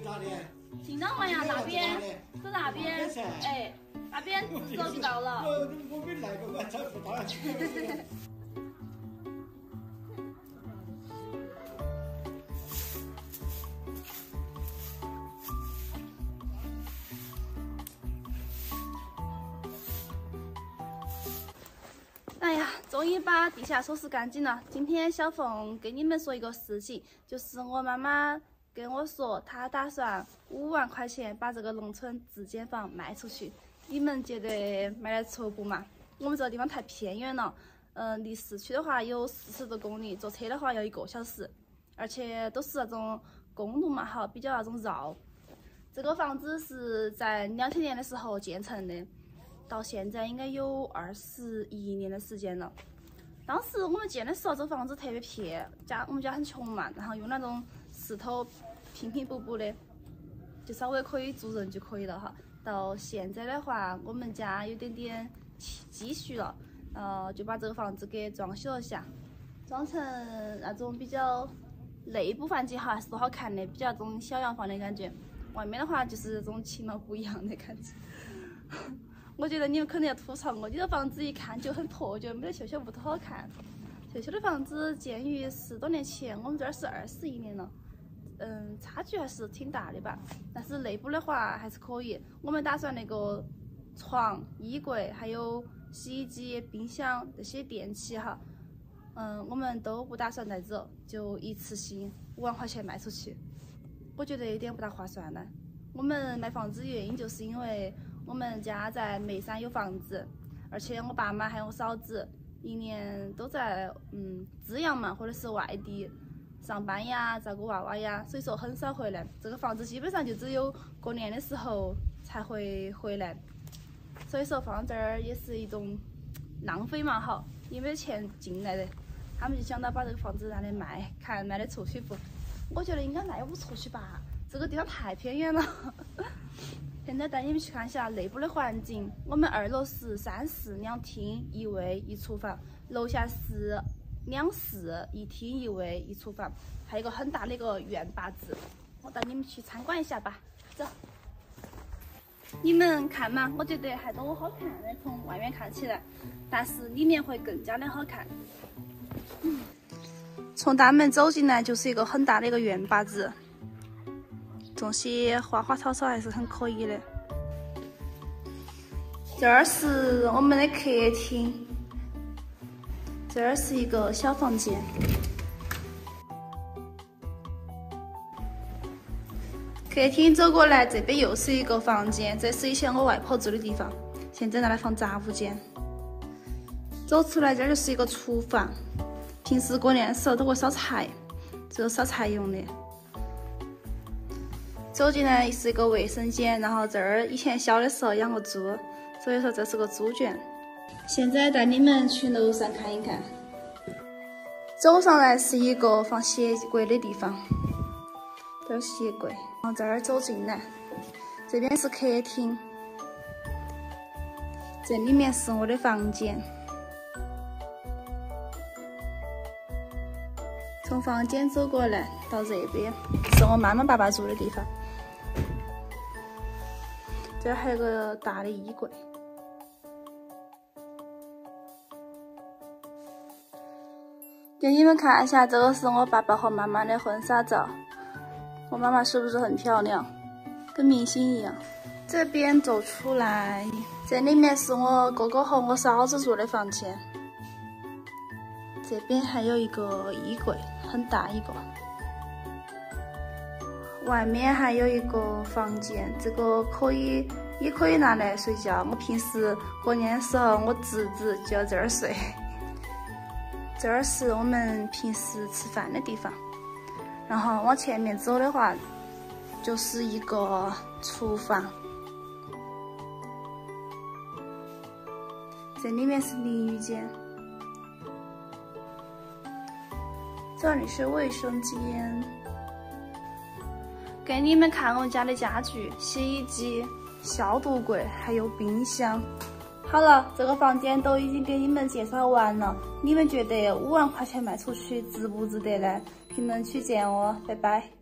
去哪里？进到嘛呀，那边，走那边，哎，那边走就到了。我我没来过，我找不到。哎呀，终于把地下收拾干净了。今天小凤跟你们说一个事情，就是我妈妈跟我说，他打算五万块钱把这个农村自建房卖出去。你们觉得卖得出不嘛？我们这个地方太偏远了，嗯，离市区的话有四十多公里，坐车的话要一个小时，而且都是那种公路嘛，哈，比较那种绕。这个房子是在两千年的时候建成的。到现在应该有二十一年的时间了。当时我们建的时候，这房子特别偏，家我们家很穷嘛，然后用那种石头拼拼补补的，就稍微可以住人就可以了哈。到现在的话，我们家有点点积积蓄了，呃，就把这个房子给装修了下，装成那种比较内部环境哈，还是多好看的，比较这种小洋房的感觉。外面的话就是这种其貌不一样的感觉。我觉得你们肯定要吐槽我，你这房子一看就很破旧，没得秀秀屋头好看。秀秀的房子建于十多年前，我们这儿是二十一年了，嗯，差距还是挺大的吧。但是内部的话还是可以。我们打算那个床、衣柜还有洗衣机、冰箱这些电器哈，嗯，我们都不打算带走，就一次性五万块钱卖出去。我觉得有点不大划算呢。我们卖房子的原因就是因为。我们家在眉山有房子，而且我爸妈还有我嫂子一年都在嗯资阳嘛，或者是外地上班呀，照顾娃娃呀，所以说很少回来。这个房子基本上就只有过年的时候才会回来，所以说放这儿也是一种浪费嘛，好，也没有钱进来的。他们就想到把这个房子拿来卖，看卖得出去不？我觉得应该卖不出去吧，这个地方太偏远了。现在带你们去看一下内部的环境。我们二楼是三室两厅一卫一厨房，楼下是两室一厅一卫一厨房，还有个很大的一个院坝子。我带你们去参观一下吧，走。你们看嘛，我觉得还多好看的，从外面看起来，但是里面会更加的好看。从大门走进来就是一个很大的一个院坝子。种些花花草草还是很可以的。这儿是我们的客厅，这儿是一个小房间。客厅走过来，这边又是一个房间，这是以前我外婆住的地方，现在拿来放杂物间。走出来，这儿就是一个厨房，平时过年的时候都会烧菜，这是烧柴用的。走进来是一个卫生间，然后这儿以前小的时候养过猪，所以说这是个猪圈。现在带你们去楼上看一看。走上来是一个放鞋柜的地方，这是鞋柜。往这儿走进来，这边是客厅，这里面是我的房间。从房间走过来到这边，是我妈妈爸爸住的地方。这还有个大的衣柜，给你们看一下，这个是我爸爸和妈妈的婚纱照。我妈妈是不是很漂亮，跟明星一样？这边走出来，这里面是我哥哥和我嫂子住的房间。这边还有一个衣柜，很大一个。外面还有一个房间，这个可以也可以拿来睡觉。我平时过年的时候，我侄子就要这儿睡。这儿是我们平时吃饭的地方。然后往前面走的话，就是一个厨房。这里面是淋浴间，这里是卫生间。给你们看我们家的家具：洗衣机、消毒柜，还有冰箱。好了，这个房间都已经给你们介绍完了。你们觉得五万块钱卖出去值不值得呢？评论区见哦，拜拜。